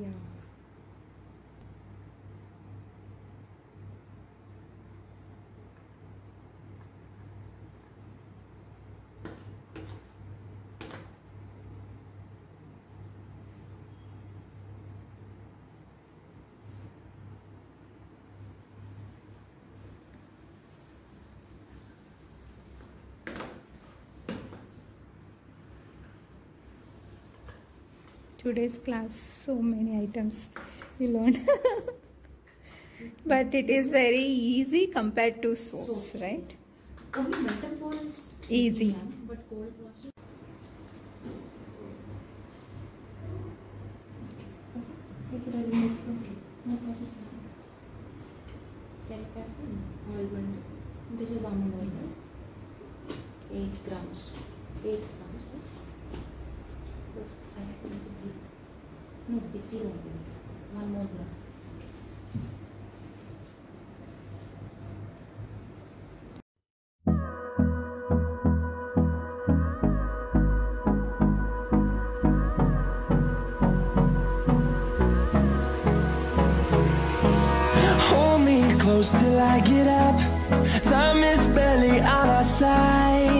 Yeah. Today's class, so many items you learn. but it is very easy compared to soaps, Soaps. right? Only metal ball Easy. but cold process. Okay, I remove. Okay. Stearic acid, ointment. This is almond oil. right? Eight grams. Eight grams. No. One more gram. Hold me close till I get up. Time is barely on our side.